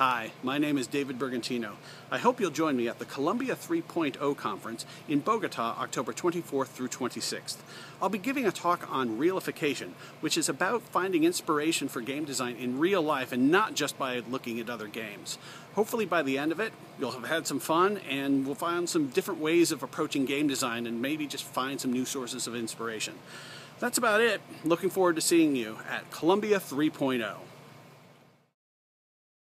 Hi, my name is David Bergantino. I hope you'll join me at the Colombia 3.0 conference in Bogota, October 24th through 26th. I'll be giving a talk on realification, which is about finding inspiration for game design in real life and not just by looking at other games. Hopefully by the end of it, you'll have had some fun and we'll find some different ways of approaching game design and maybe just find some new sources of inspiration. That's about it. Looking forward to seeing you at Colombia 3.0.